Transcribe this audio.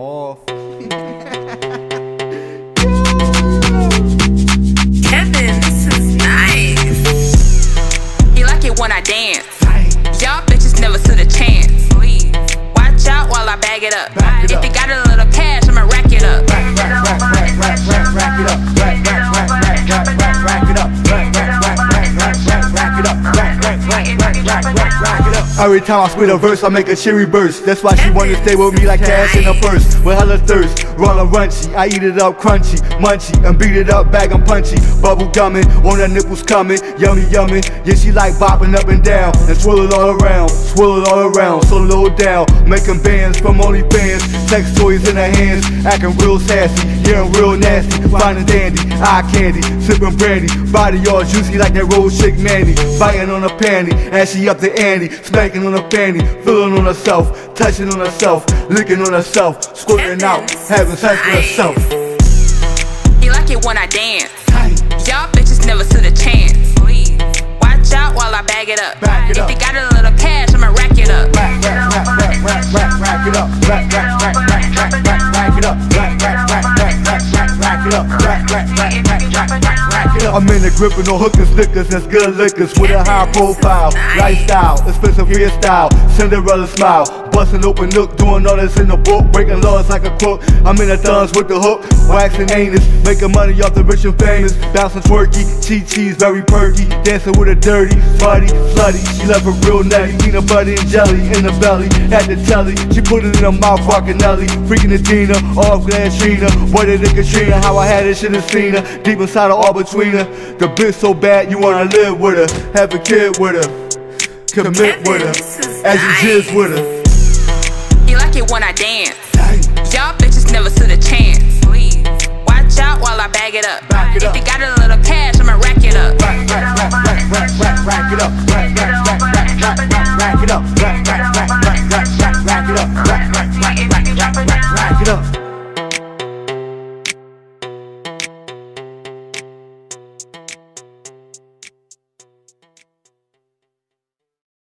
off. Kevin, this is nice. You like it when I dance. Every time I spit a verse, I make a cherry burst. That's why she wanna stay with me like cash in a purse. With hella thirst, roll a runchy. I eat it up crunchy, munchy, and beat it up, bag and punchy. Bubble gumming, on the nipples coming, yummy, yummy. Yeah, she like bopping up and down, and swirl it all around, swirl it all around. So low down, making bands from OnlyFans. Sex toys in her hands, acting real sassy, I'm real nasty. Fine and dandy, eye candy, sipping brandy. Body all juicy like that roll chick Manny. Biting on a panty, and she up the ante. Spanking on a fanny, feeling on herself, touching on herself, licking on herself, squirting out, having sex with herself. You like it when I dance. Y'all bitches never stood a chance. Please watch out while I bag it up. I'm in the grip with no hookers, liquors, that's good liquors. With a high profile, lifestyle, expensive hairstyle, Cinderella smile, busting open nook, doing all this in the book, breaking laws like a crook. I'm in the thuns with the hook, waxing anus, making money off the rich and famous, bouncing twerky, cheat cheese, very perky, dancing with a dirty, slutty, slutty. She left a real nutty, peanut butter and jelly in the belly, at the telly. She put it in her mouth, rockin' Nelly, freaking Adina, off Glen Trina, wetter than Katrina. How I had it, should've seen her, deep inside of all between her. The bitch so bad, you wanna live with her, have a kid with her, commit with her, as you jizz with her. You like it when I dance. Y'all bitches never stood a chance. Please watch out while I bag it up. Back it if up. you got a little cash, I'ma rack it up. Rack, rack, rack, rack, rack, rack, rack it up. Rack, rack, rack, rack, rack, rack, rack it up. Rack, rack, rack, rack, rack, rack, rack it up.